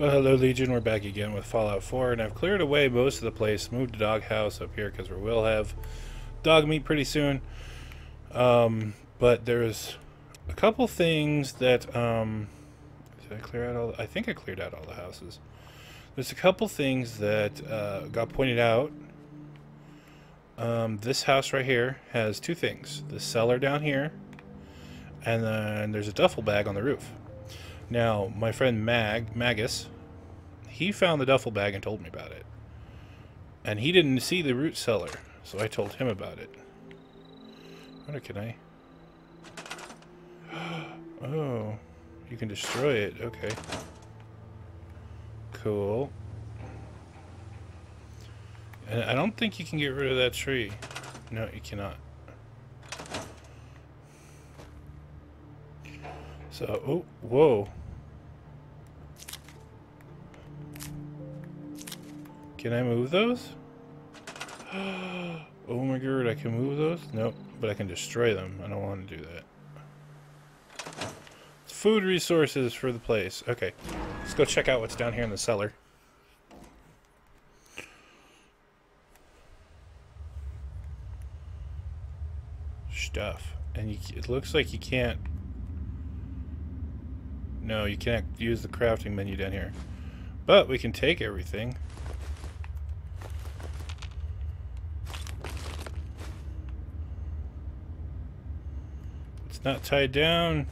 Well, hello Legion, we're back again with Fallout 4, and I've cleared away most of the place, moved the doghouse up here because we will have Dogmeat pretty soon. Um, but there's a couple things that, um, did I clear out all, I think I cleared out all the houses. There's a couple things that uh, got pointed out. Um, this house right here has two things. The cellar down here, and then there's a duffel bag on the roof. Now, my friend Mag, Magus, he found the duffel bag and told me about it. And he didn't see the root cellar, so I told him about it. Wonder, can I? Oh, you can destroy it. Okay. Cool. And I don't think you can get rid of that tree. No, you cannot. So, oh, whoa. Can I move those? oh my god, I can move those? Nope, but I can destroy them. I don't want to do that. Food resources for the place. Okay, let's go check out what's down here in the cellar. Stuff. And you, it looks like you can't... No, you can't use the crafting menu down here. But we can take everything. It's not tied down.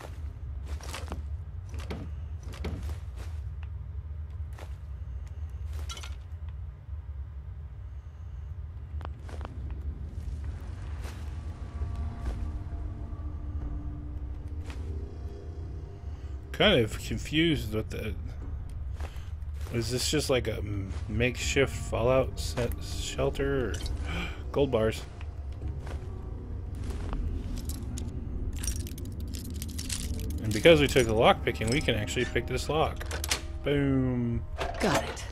kind of confused with the is this just like a makeshift fallout shelter or gold bars And because we took the lock picking, we can actually pick this lock. Boom. Got it.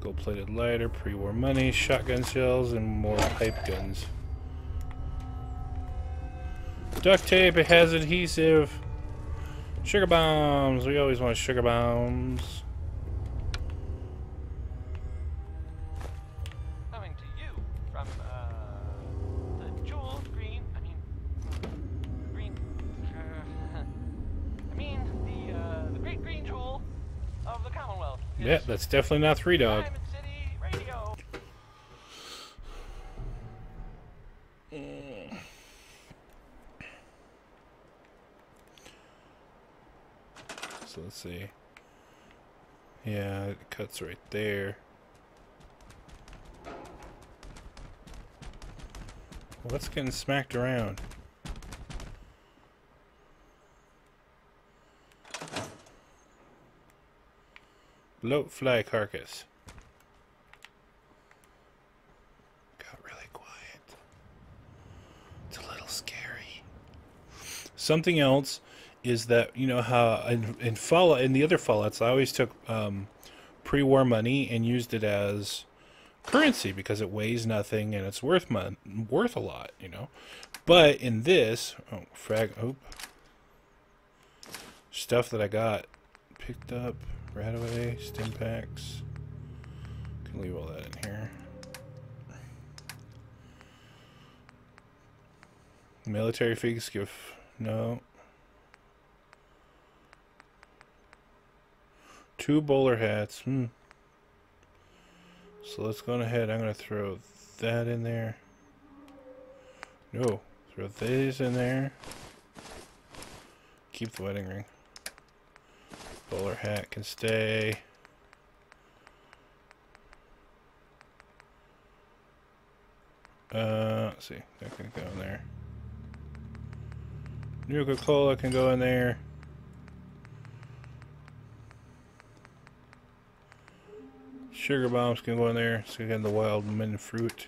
Gold plated lighter, pre war money, shotgun shells, and more pipe guns. Duct tape, it has adhesive. Sugar bombs. We always want sugar bombs. Yeah, that's definitely not three dog. Hmm. So let's see. Yeah, it cuts right there. What's getting smacked around? Bloat fly carcass. Got really quiet. It's a little scary. Something else is that you know how in, in Fallout in the other Fallout's I always took um, pre-war money and used it as currency because it weighs nothing and it's worth mon- worth a lot, you know. But in this, oh, frag, oh, stuff that I got picked up. RadAway, Stimpaks. Can leave all that in here. Military figs give no. Two bowler hats. Hmm. So let's go ahead. I'm to throw that in there. No. Throw these in there. Keep the wedding ring. Bowler hat can stay. Uh, let's see. That can go in there. Nuka Cola can go in there. Sugar bombs can go in there. So again, the wild mutfruit.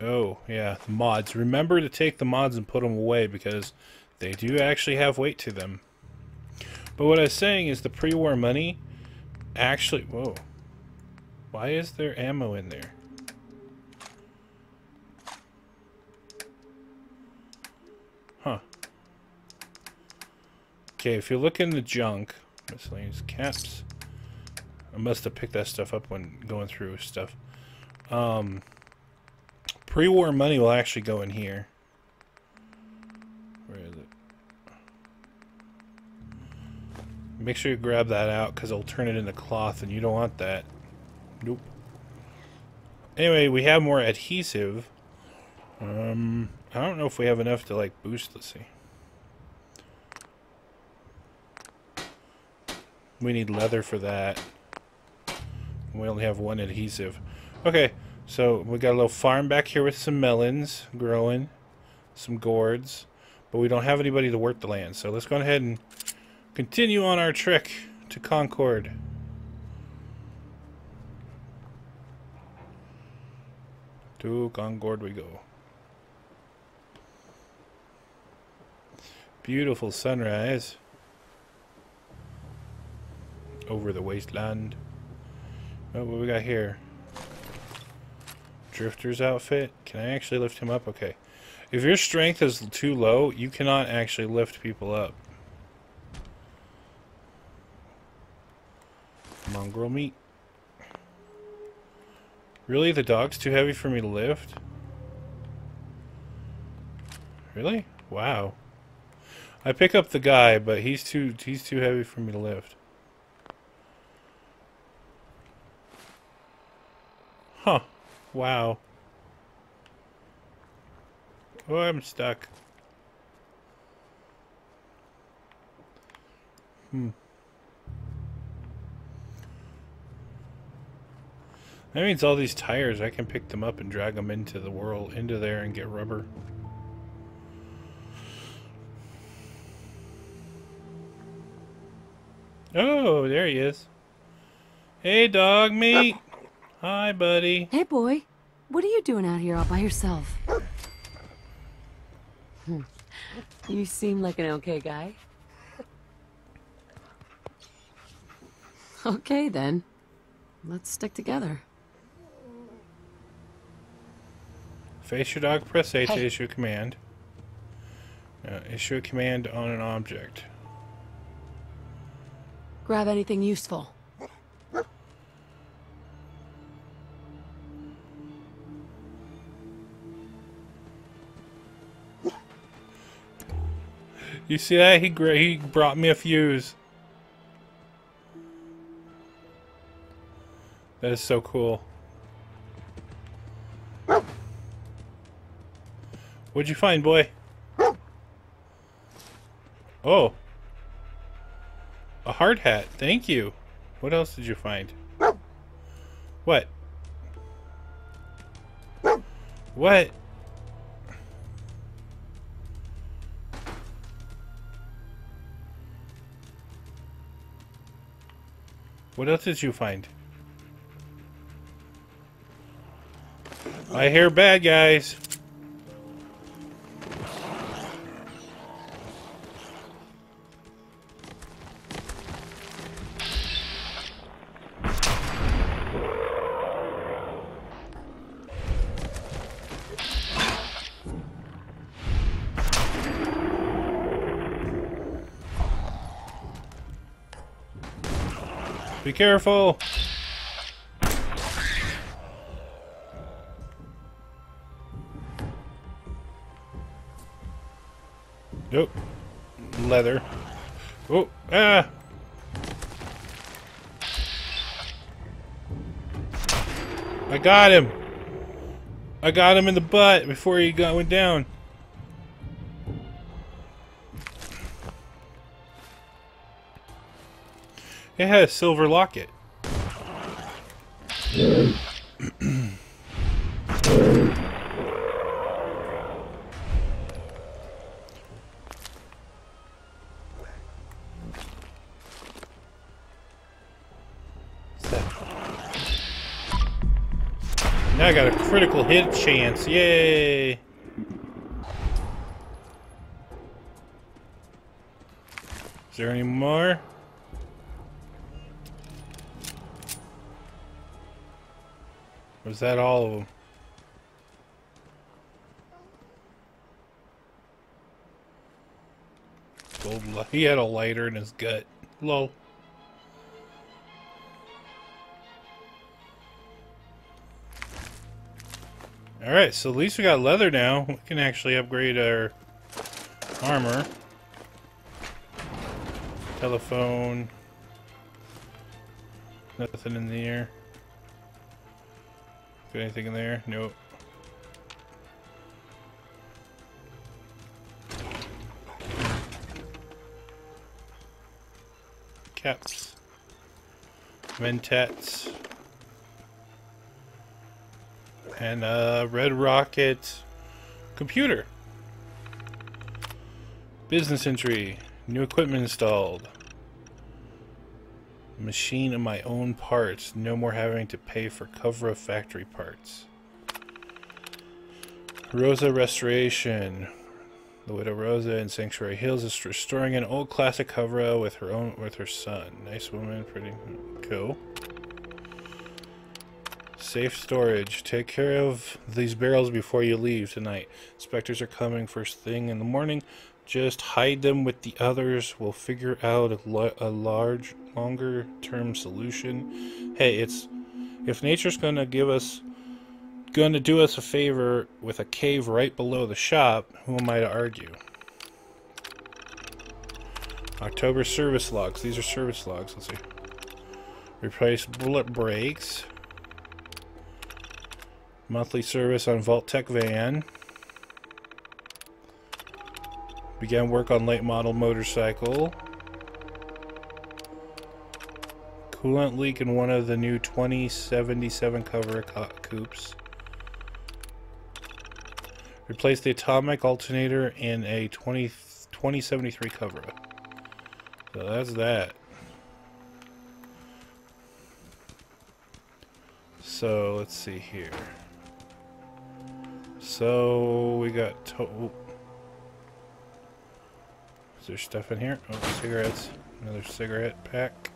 Oh, yeah, the mods. Remember to take the mods and put them away because they do actually have weight to them. But what I was saying is the pre-war money actually... Whoa. Why is there ammo in there? Huh. Okay, if you look in the junk, miscellaneous caps. I must have picked that stuff up when going through stuff. Um, pre-war money will actually go in here. Where is it? Make sure you grab that out because it'll turn it into cloth and you don't want that. Nope. Anyway, we have more adhesive. Um, I don't know if we have enough to like boost. Let's see. We need leather for that. We only have one adhesive. Okay, so we got a little farm back here with some melons growing, some gourds, but we don't have anybody to work the land. So let's go ahead and continue on our trek to Concord. To Concord we go. Beautiful sunrise over the wasteland. Oh, what we got here? Drifter's outfit. Can I actually lift him up? Okay. If your strength is too low, you cannot actually lift people up. Mongrel meat. Really? The dog's too heavy for me to lift? Really? Wow. I pick up the guy, but he's too he's too heavy for me to lift. Huh. Wow. Oh, I'm stuck. Hmm. That means all these tires, I can pick them up and drag them into the world, into there and get rubber. Oh, there he is. Hey, Dogmeat. Hi, buddy. Hey, boy. What are you doing out here all by yourself? Hmm. you seem like an okay guy. Okay, then. Let's stick together. Face your dog, press A to issue a command. Uh, issue a command on an object. Grab anything useful. You see that? He he brought me a fuse. That is so cool. What'd you find, boy? Oh. A hard hat. Thank you. What else did you find? What? What? What else did you find? I hear bad guys. Be careful. Nope. Leather. Oh, ah! I got him! I got him in the butt before he got went down. It had a silver locket. Now I got a critical hit chance. Yay! Is there any more? Was that all of them? old. li- He had a lighter in his gut. Low. All right, so at least we got leather now. We can actually upgrade our armor. Telephone. Nothing in the air. Got anything in there? Nope. Caps. Mentats. And a Red Rocket computer. Business entry. New equipment installed. Machine of my own parts. No more having to pay for cover of factory parts. Rosa Restoration. The widow Rosa in Sanctuary Hills is restoring an old classic Corvega with her own with her son. Nice woman, pretty cool. Safe storage. Take care of these barrels before you leave tonight. Inspectors are coming first thing in the morning. Just hide them with the others. We'll figure out a, a large, longer term solution. Hey, it's if nature's gonna give us, gonna do us a favor with a cave right below the shop, who am I to argue? October service logs. These are service logs. Let's see. Replace bullet brakes. Monthly service on Vault-Tec van. Began work on late model motorcycle. Coolant leak in one of the new 2077 Corvega co- coupes. Replace the atomic alternator in a 20, 2073 Corvega. So that's that. So let's see here. So we got. Is there stuff in here? Oh, cigarettes. Another cigarette pack.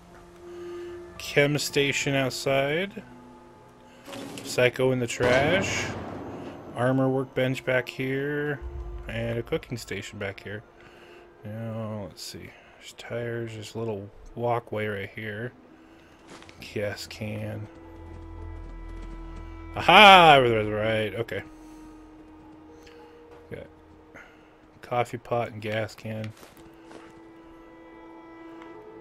Chem station outside. Psycho in the trash. Armor workbench back here. And a cooking station back here. Now, let's see. There's tires. There's a little walkway right here. Gas can. Aha! Was right. Okay. Got coffee pot and gas can.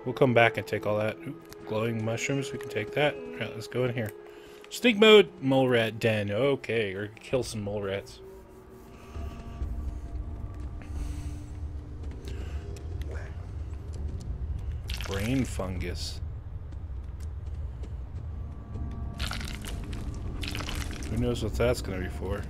We'll come back and take all that. Ooh, glowing mushrooms, we can take that. Alright, let's go in here. Sneak mode, mole rat den. Okay, or kill some mole rats. Brain fungus. Who knows what that's gonna be for?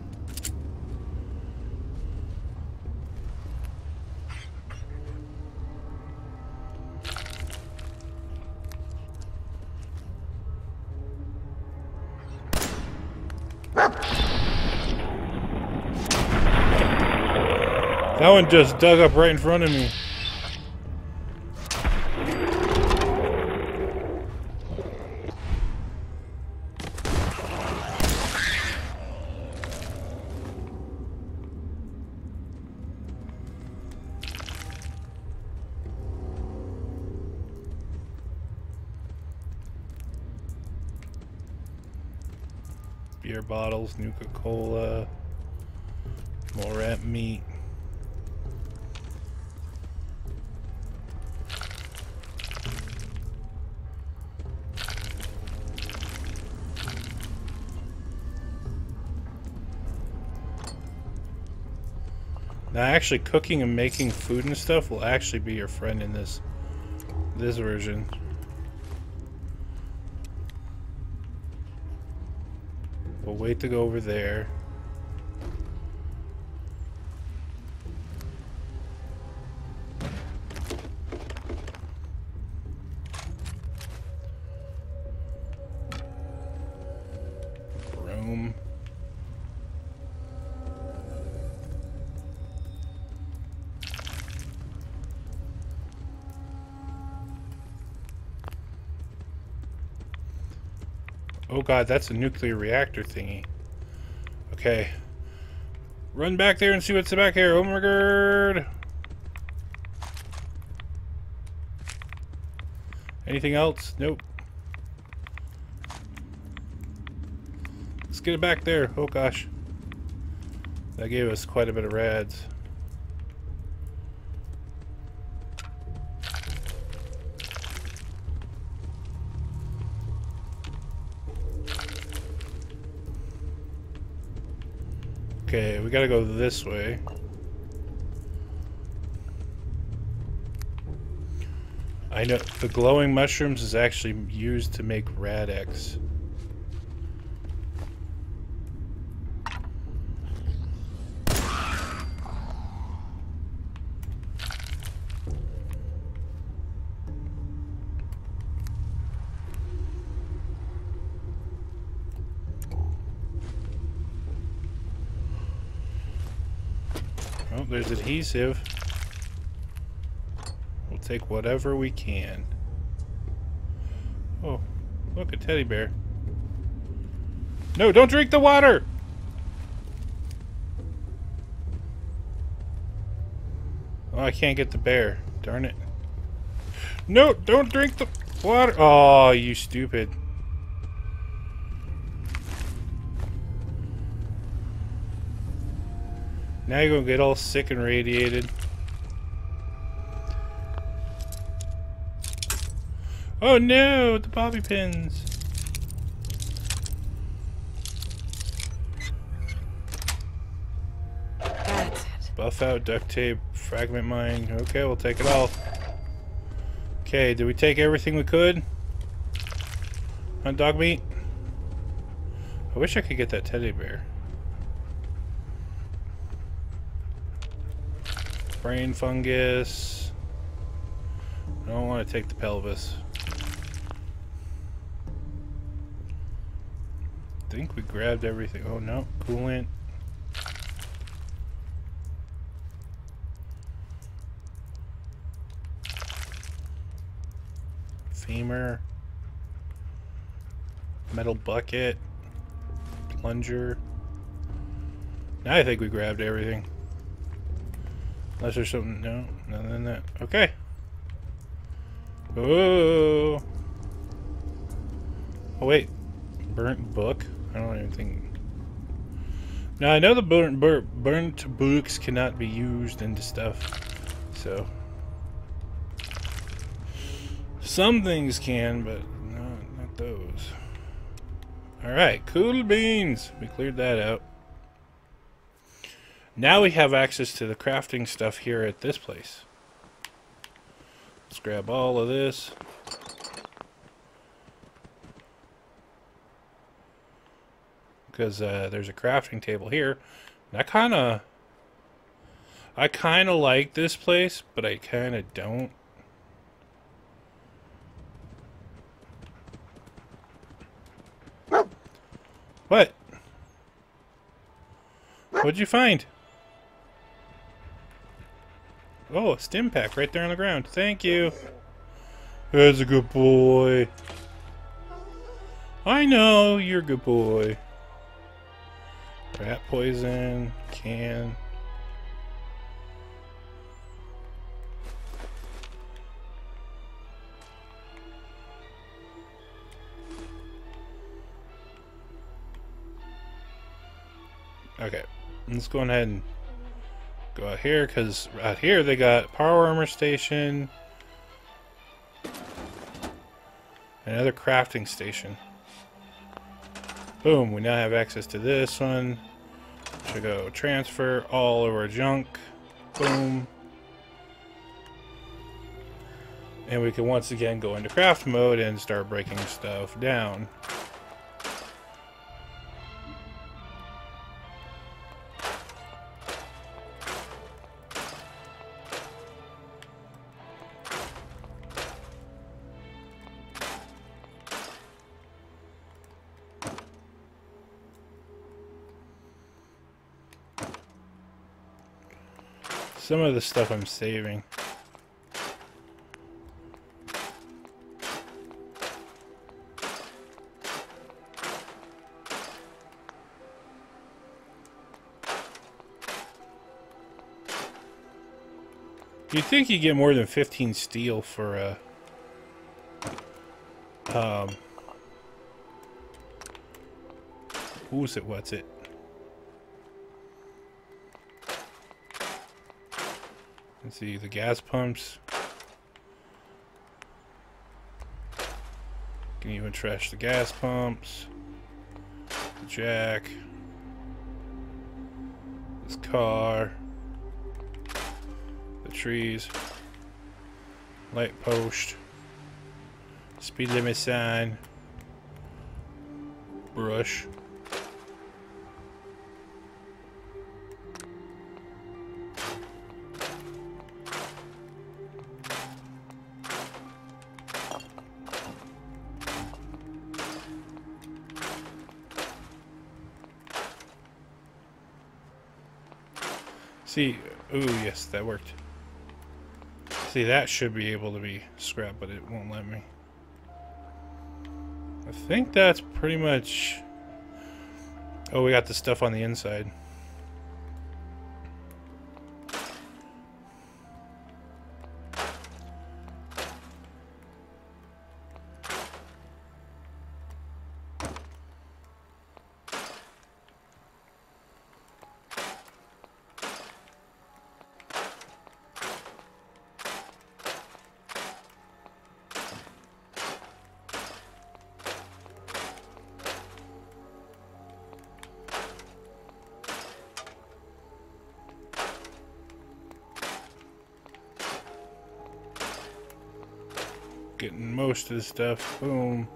One just dug up right in front of me. Beer bottles, Nuka Cola, more rat meat. Now, actually, cooking and making food and stuff will actually be your friend in this this version. We'll wait to go over there. god, that's a nuclear reactor thingy. Okay. Run back there and see what's back there. Oh my god! Anything else? Nope. Let's get it back there. Oh gosh. That gave us quite a bit of rads. Okay, we gotta go this way. I know the glowing mushrooms is actually used to make Rad-X. Oh, there's adhesive. We'll take whatever we can. Oh, look, a teddy bear. No, don't drink the water! Oh, I can't get the bear. Darn it. No, don't drink the water. Oh, you stupid. Now you're gonna get all sick and radiated. Oh no, the bobby pins. That's it. Buffout, duct tape, fragment mine. Okay, we'll take it all. Okay, did we take everything we could? On Dogmeat? I wish I could get that teddy bear. Brain fungus. I don't want to take the pelvis. I think we grabbed everything. Oh no, coolant. Femur. Metal bucket. Plunger. Now I think we grabbed everything. Unless there's something. No, nothing in that. Okay. Oh. Oh, wait. Burnt book? I don't even think. Now, I know the burnt, burnt, burnt books cannot be used into stuff. So. Some things can, but not, not those. Alright, cool beans. We cleared that out. Now we have access to the crafting stuff here at this place. Let's grab all of this. Because uh, there's a crafting table here. And I kind of... I kind of like this place, but I kind of don't. What? What'd you find? Oh, a Stimpak right there on the ground. Thank you. That's a good boy. I know, you're a good boy. Rat poison, can. Okay, let's go ahead and go out here because out here they got power armor station, another crafting station. Boom, we now have access to this one. Should go transfer all of our junk. Boom. And we can once again go into craft mode and start breaking stuff down. Some of the stuff I'm saving. You'd think you get more than 15 steel for a... Um, who's it? What's it? Let's see, the gas pumps. Can even trash the gas pumps. The jack. This car. The trees. Light post. Speed limit sign. Brush. See, ooh, yes, that worked. See, that should be able to be scrapped, but it won't let me. I think that's pretty much... Oh, we got the stuff on the inside. Stuff. Boom.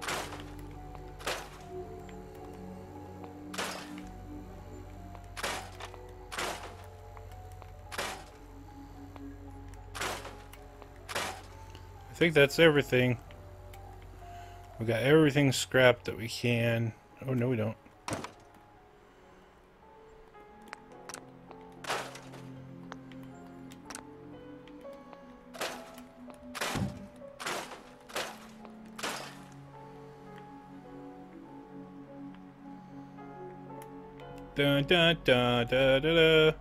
I think that's everything. We got everything scrapped that we can. Oh, no, we don't. Dun dun dun da da da.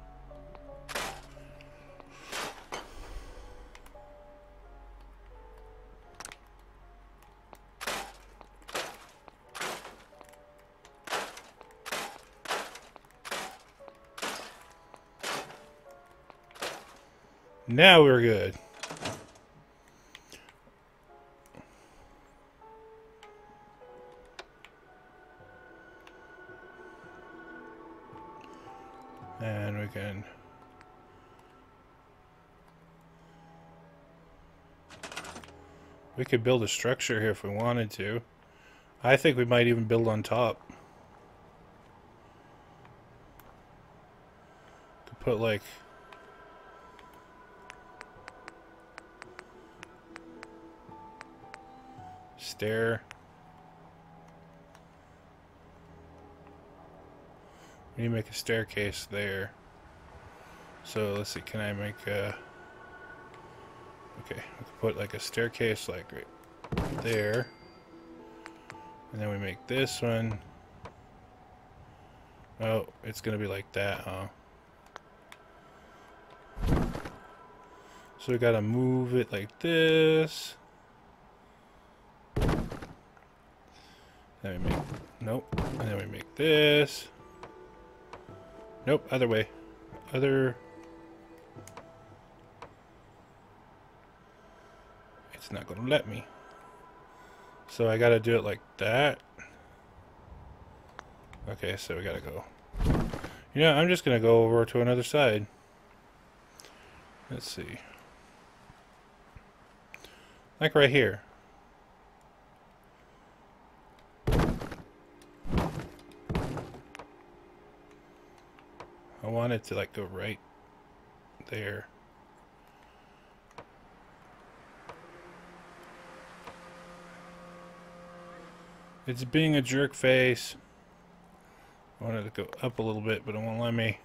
Now we're good. We could build a structure here if we wanted to. I think we might even build on top. Could put like... Stair. We need to make a staircase there. So let's see, can I make a... Okay, we can put like a staircase like right there. And then we make this one. Oh, it's gonna be like that, huh? So we gotta move it like this. Then we make, nope. And then we make this. Nope, other way. Other... It's not gonna let me. So I gotta do it like that. Okay, so we gotta go. You know, I'm just gonna go over to another side. Let's see. Like right here. I want it to like go right there. It's being a jerk face. I wanted to go up a little bit, but it won't let me.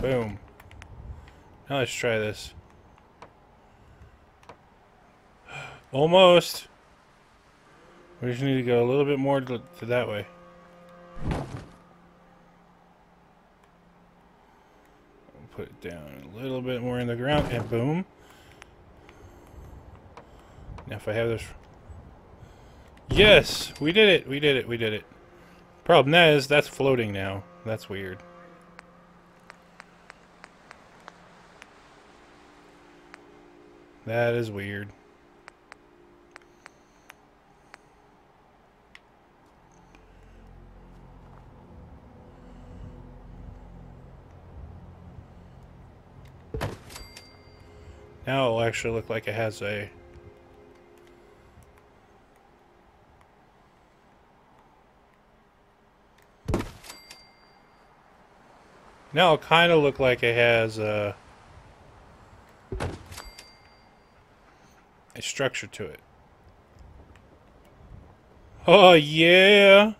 Boom. Now let's try this. Almost. We just need to go a little bit more to, to that way. Put it down a little bit more in the ground, and boom. Now if I have this... Yes! We did it! We did it! We did it. Problem is, that's floating now. That's weird. That is weird. Now it'll actually look like it has a... Now it'll kind of look like it has a... a structure to it. Oh, yeah!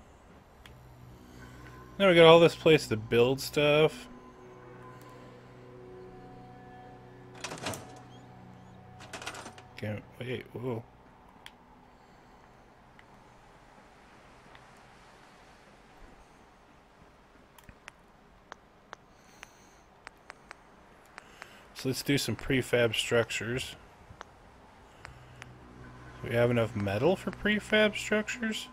Now we got all this place to build stuff. Okay, wait, whoa. So let's do some prefab structures. Do we have enough metal for prefab structures?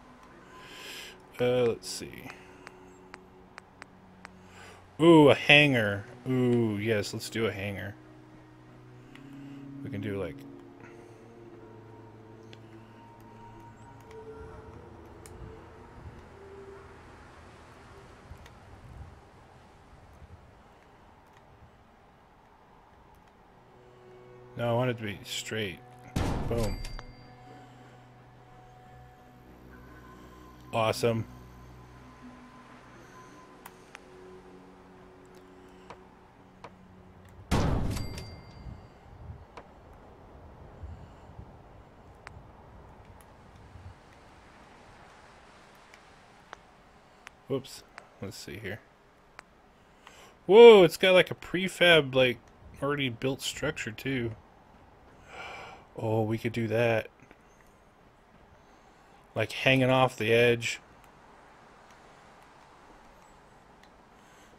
Uh, let's see. Ooh, a hangar. Ooh, yes, let's do a hangar. We can do like I want it to be straight. Boom. Awesome. Whoops. Let's see here. Whoa, it's got like a prefab, like, already built structure, too. Oh, we could do that. Like hanging off the edge.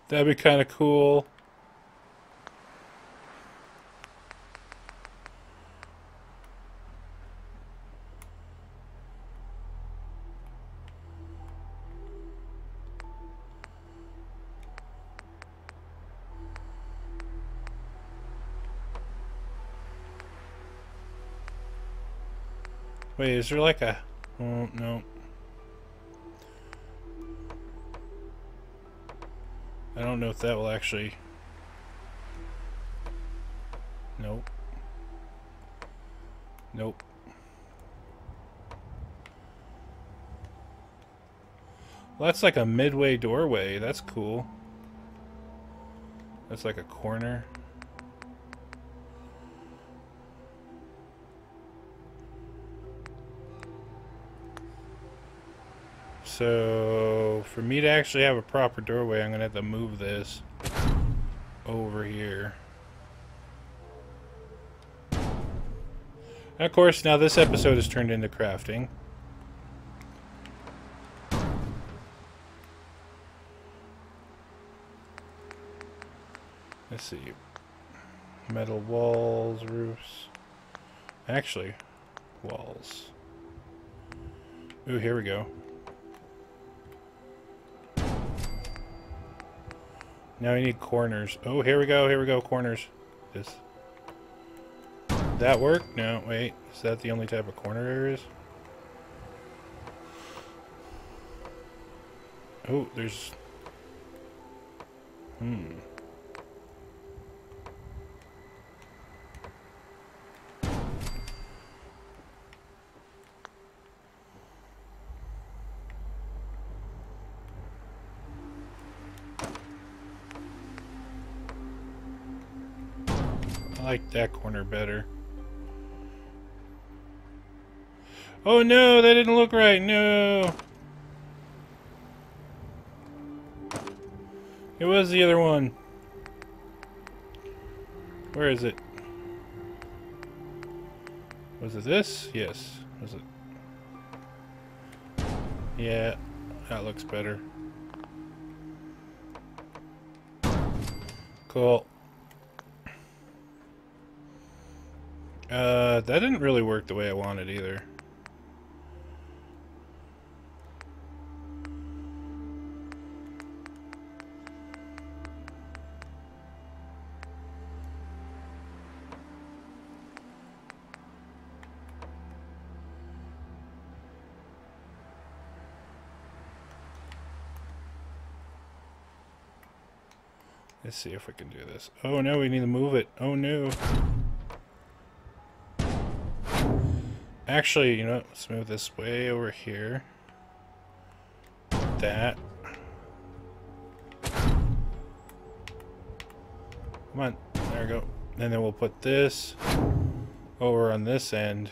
That'd be kind of cool. Wait, is there like a... Oh, no. I don't know if that will actually... Nope. Nope. Well, that's like a midway doorway. That's cool. That's like a corner. So, for me to actually have a proper doorway, I'm going to have to move this over here. And of course, now this episode is turned into crafting. Let's see. Metal walls, roofs. Actually, walls. Ooh, here we go. Now we need corners. Oh, here we go, here we go, corners. This. That work? No, wait. Is that the only type of corner there is? Oh, there's... Hmm. Like that corner better. Oh no, that didn't look right. No. It was the other one. Where is it? Was it this? Yes. Was it? Yeah, that looks better. Cool. Uh, that didn't really work the way I wanted either. Let's see if we can do this. Oh no, we need to move it. Oh no. Actually, you know? Let's move this way over here. That. Come on. There we go. And then we'll put this over on this end.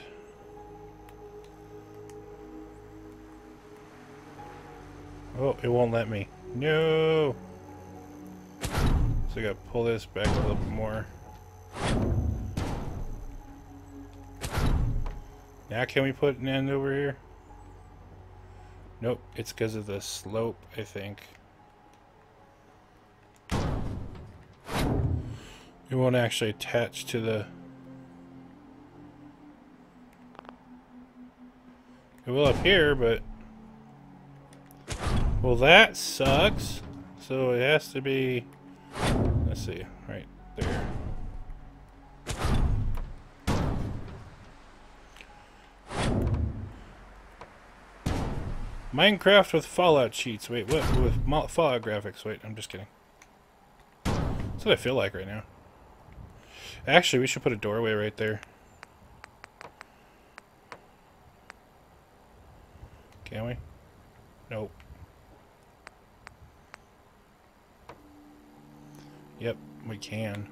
Oh, it won't let me. No! So I gotta pull this back a little bit more. Now can we put an end over here? Nope, it's because of the slope, I think. It won't actually attach to the... It will up here, but... Well, that sucks. So it has to be... Let's see, right there. Minecraft with Fallout cheats. Wait, what? With Fallout graphics. Wait, I'm just kidding. That's what I feel like right now. Actually, we should put a doorway right there. Can we? Nope. Yep, we can.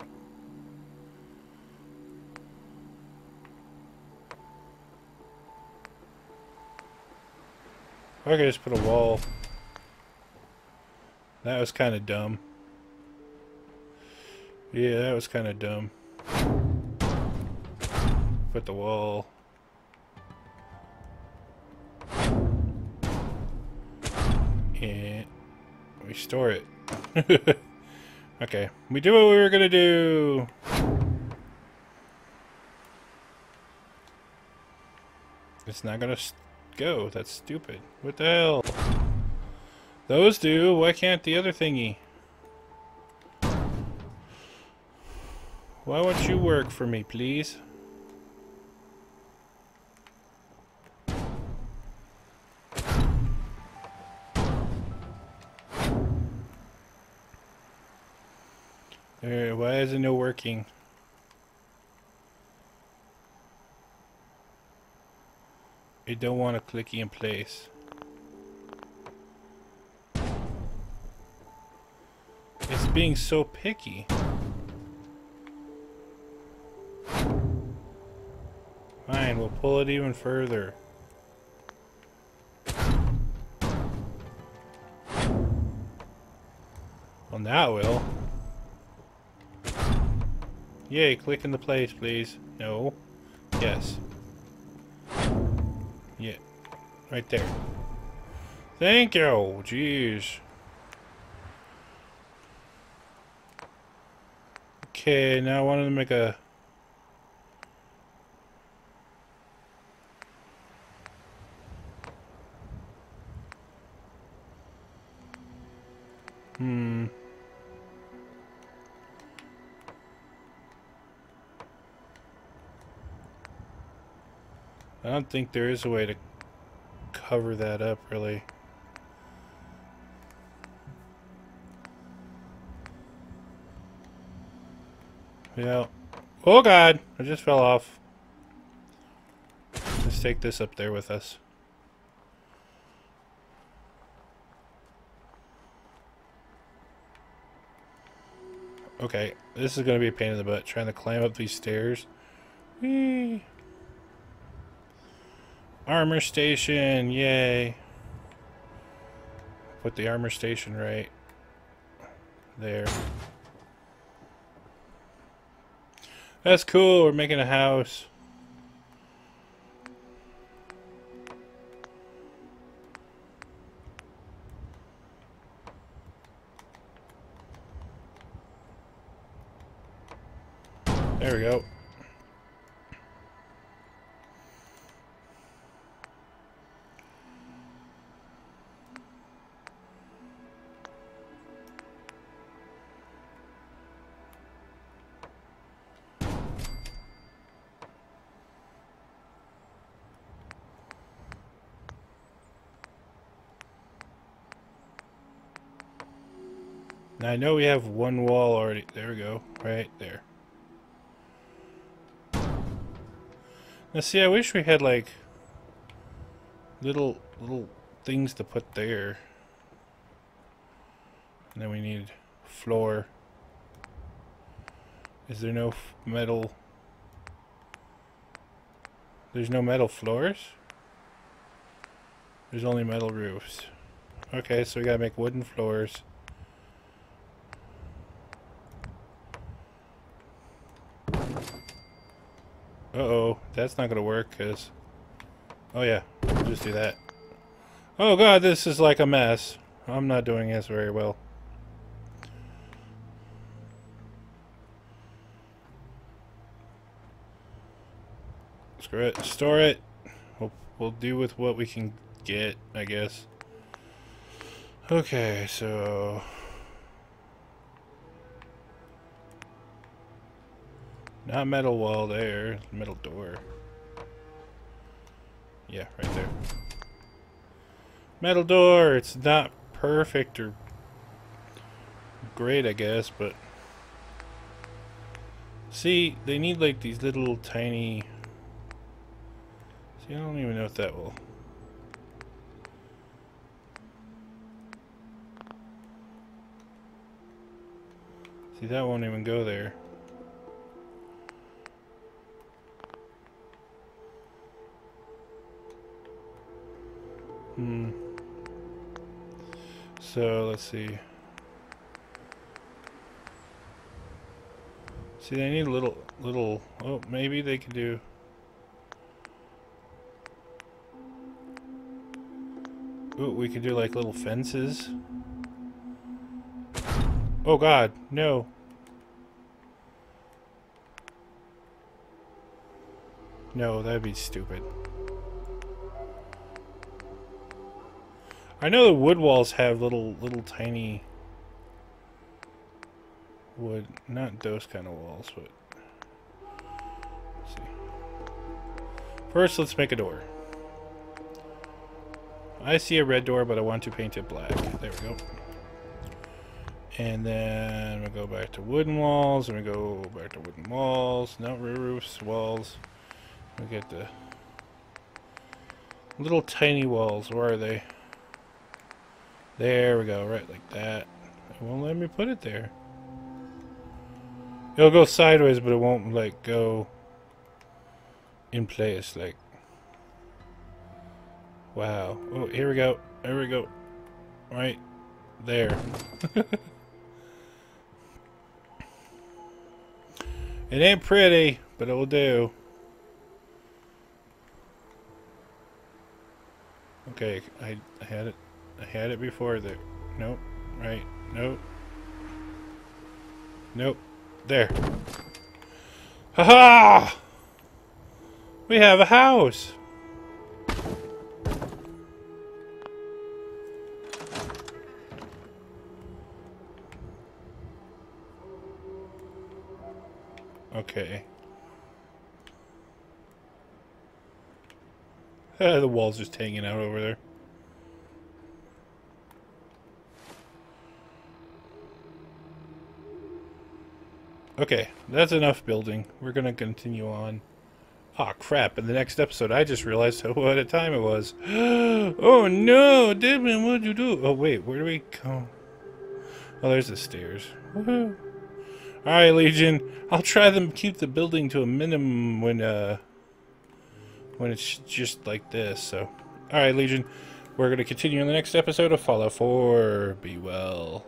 I could just put a wall. That was kind of dumb. Yeah, that was kind of dumb. Put the wall. And restore it. Okay, we do what we were gonna do. It's not gonna go. That's stupid. What the hell? Those do. Why can't the other thingy? Why won't you work for me, please? why isn't it working? I don't want to clicky in place. It's being so picky. Fine, we'll pull it even further. Well, now it will. Yay, click in the place, please. No. Yes. Yeah. Right there. Thank you. Oh, jeez. Okay, now I wanted to make a... don't think there is a way to cover that up, really. Yeah. Oh god! I just fell off. Let's take this up there with us. Okay, this is going to be a pain in the butt, trying to climb up these stairs. Whee! Armor station, yay. Put the armor station right there. That's cool, we're making a house. There we go. I know we have one wall already. There we go. Right there. Now see, I wish we had like little little things to put there. And then we need floor. Is there no metal? There's no metal floors? There's only metal roofs. Okay, so we gotta make wooden floors. Uh-oh, that's not gonna work, because... Oh yeah, we'll just do that. Oh god, this is like a mess. I'm not doing this very well. Screw it. Store it. We'll, we'll do with what we can get, I guess. Okay, so... Not metal wall there. Metal door. Yeah, right there. Metal door! It's not perfect or great, I guess, but... See, they need like these little tiny... See, I don't even know if that will... See, that won't even go there. Hmm. So, let's see. See, they need a little, little, oh, maybe they could do... Ooh, we could do like little fences. Oh god, no. No, that'd be stupid. I know the wood walls have little, little tiny wood, not those kind of walls, but let's see. First, let's make a door. I see a red door, but I want to paint it black. There we go. And then we'll go back to wooden walls, and we go back to wooden walls, not roofs, walls. We get the little tiny walls. Where are they? There we go, right like that. It won't let me put it there. It'll go sideways, but it won't, like, go in place, like. Wow. Oh, here we go. There we go. Right there. it ain't pretty, but it will do. Okay, I, I had it. I had it before there. Nope. Right. Nope. Nope. There. Haha! -ha! We have a house! Okay. Uh, the wall's just hanging out over there. Okay, that's enough building. We're gonna continue on. Aw, oh, crap. In the next episode, I just realized what a time it was. oh, no! Deadman, what'd you do? Oh, wait, where do we go? Oh, there's the stairs. Alright, Legion. I'll try to keep the building to a minimum when, uh... When it's just like this, so... Alright, Legion. We're going to continue in the next episode of Fallout 4. Be well.